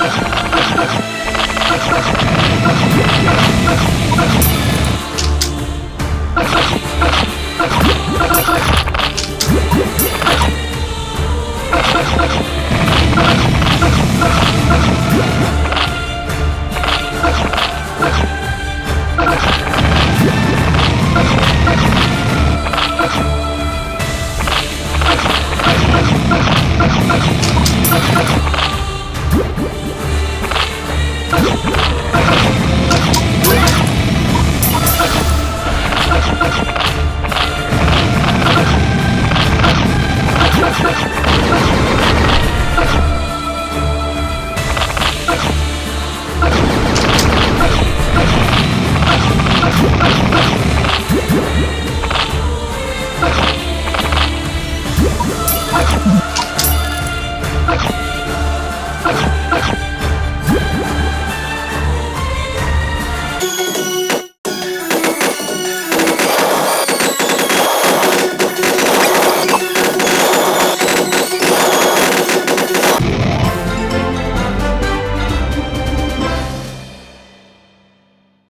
Okay.